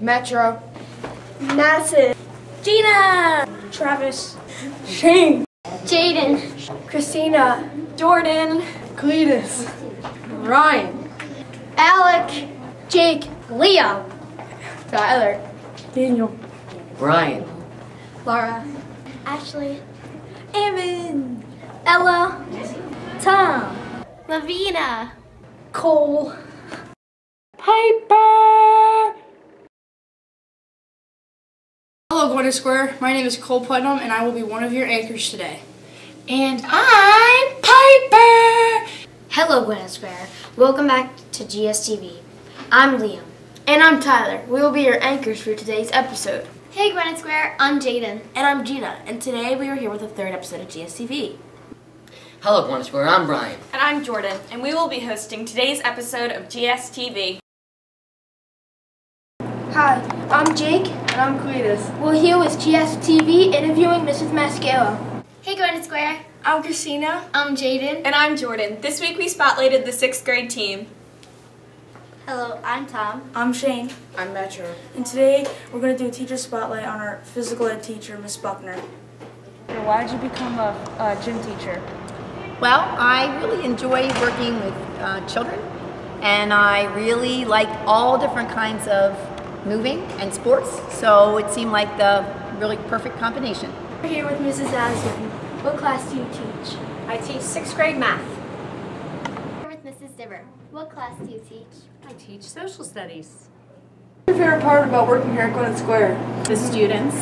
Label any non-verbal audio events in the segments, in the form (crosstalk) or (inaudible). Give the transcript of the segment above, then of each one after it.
Metro. Madison. Gina. Travis. Shane. Jaden. Christina. Jordan. Cletus. Ryan. Alec. Jake. Leo. Tyler. Daniel. Brian. Laura. Ashley. Evan. Ella. Tom. Lavina. Cole. Piper. Hello, Gwynedd Square. My name is Cole Putnam, and I will be one of your anchors today. And I'm Piper. Hello, Gwynedd Square. Welcome back to GSTV. I'm Liam. And I'm Tyler. We will be your anchors for today's episode. Hey, Gwynedd Square. I'm Jaden. And I'm Gina, and today we are here with the third episode of GSTV. Hello, Gwynedd Square. I'm Brian. And I'm Jordan, and we will be hosting today's episode of GSTV. Hi, I'm Jake. And I'm Cletus. We're here with GSTV interviewing Mrs. Mascaro. Hey, Gwynedd Square. I'm Christina. I'm Jaden. And I'm Jordan. This week we spotlighted the sixth grade team. Hello, I'm Tom. I'm Shane. I'm Metro. And today we're going to do a teacher spotlight on our physical ed teacher, Miss Buckner. Why did you become a, a gym teacher? Well, I really enjoy working with uh, children, and I really like all different kinds of moving and sports, so it seemed like the really perfect combination. We're here with Mrs. Aslan. What class do you teach? I teach sixth grade math. Here With Mrs. Diver. What class do you teach? I teach social studies. What's your favorite part about working here at Gwynedd Square? The students.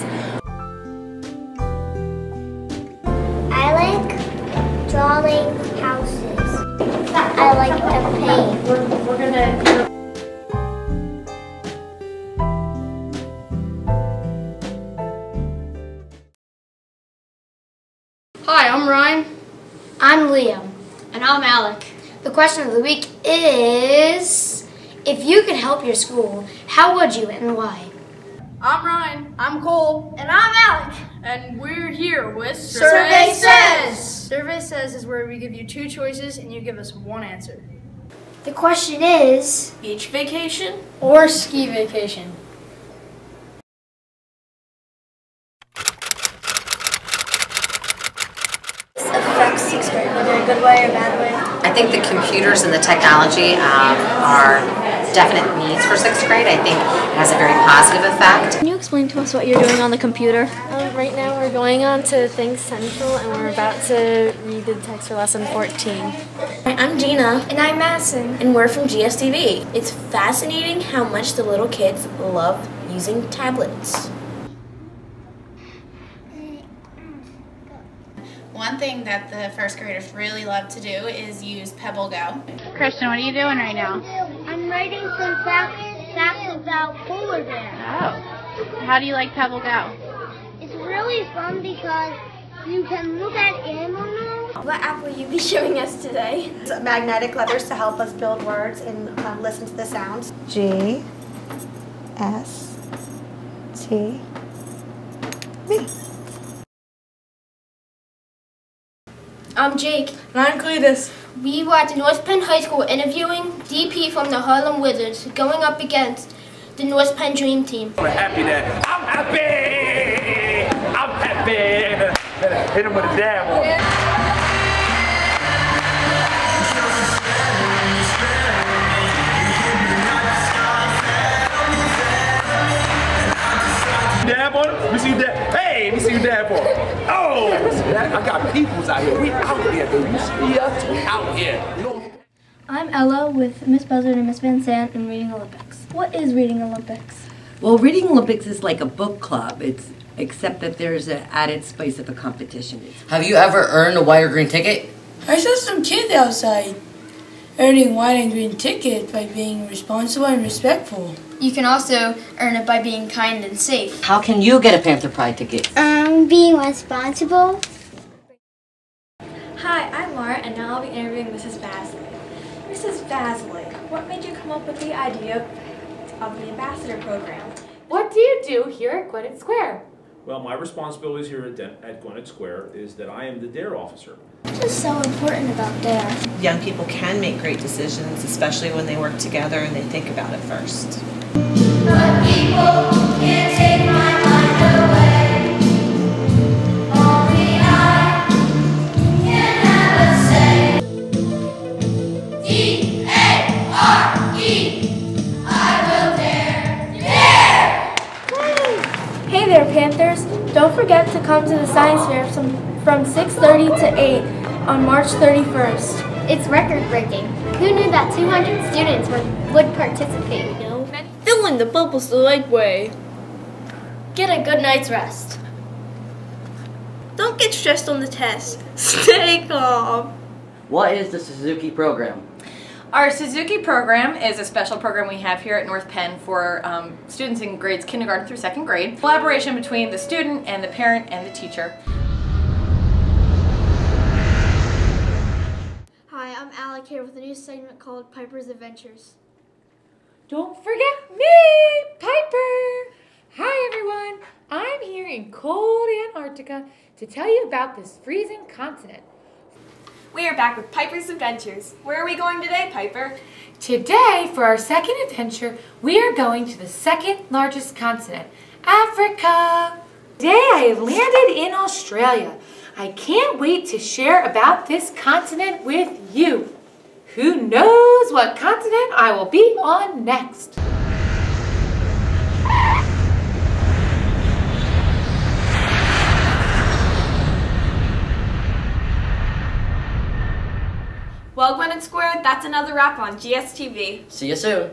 I'm I'm Liam. And I'm Alec. The question of the week is if you could help your school, how would you and why? I'm Ryan. I'm Cole. And I'm Alec. And we're here with Survey Says. Survey Says is where we give you two choices and you give us one answer. The question is Beach vacation? Or ski vacation. affects sixth grade, whether in a good way or bad way? I think the computers and the technology um, are definite needs for sixth grade. I think it has a very positive effect. Can you explain to us what you're doing on the computer? Um, right now we're going on to ThinkCentral and we're about to read the text for lesson 14. I'm Gina, And I'm Madison. and we're from GSTV. It's fascinating how much the little kids love using tablets. One thing that the first graders really love to do is use PebbleGo. Christian, what are you doing right now? I'm writing some facts, facts about polar bears. Oh. How do you like PebbleGo? It's really fun because you can look at animals. What app will you be showing us today? magnetic letters to help us build words and um, listen to the sounds. G S T V. I'm Jake. And I'm Cletus. We were at the North Penn High School interviewing DP from the Harlem Wizards going up against the North Penn Dream Team. We're happy that I'm happy. I'm happy. Hit him with a dab. Dab on him? Let me see you dab. Hey, let me see you dab on him. Oh, I got peoples out here. We out here, baby. You see us? We out here. You know? I'm Ella with Miss Buzzard and Miss Van Sant in Reading Olympics. What is Reading Olympics? Well, Reading Olympics is like a book club. It's except that there's an added spice of a competition. Have you ever earned a white or green ticket? I saw some kids outside earning white and green tickets by being responsible and respectful. You can also earn it by being kind and safe. How can you get a Panther Pride ticket? Um, being responsible. Hi, I'm Laura and now I'll be interviewing Mrs. Basley. Mrs. Basley, what made you come up with the idea of the ambassador program? What do you do here at Gwynedd Square? Well, my responsibilities here at, Den- at Gwynedd Square is that I am the DARE officer. What is so important about DARE? Young people can make great decisions, especially when they work together and they think about it first. people there, Panthers. Don't forget to come to the science fair from, from 6.30 to 8 on March 31st. It's record-breaking. Who knew that 200 students would, would participate? Fill in the bubbles the right way. Get a good night's rest. Don't get stressed on the test. (laughs) Stay calm. What is the Suzuki program? Our Suzuki program is a special program we have here at North Penn for um, students in grades kindergarten through second grade. Collaboration between the student and the parent and the teacher. Hi, I'm Alec here with a new segment called Piper's Adventures. Don't forget me, Piper. Hi, everyone. I'm here in cold Antarctica to tell you about this freezing continent. We are back with Piper's Adventures. Where are we going today, Piper? Today, for our second adventure, we are going to the second largest continent, Africa. Today, I have landed in Australia. I can't wait to share about this continent with you. Who knows what continent I will be on next? Well, Gwynedd Square, that's another wrap on GSTV. See you soon.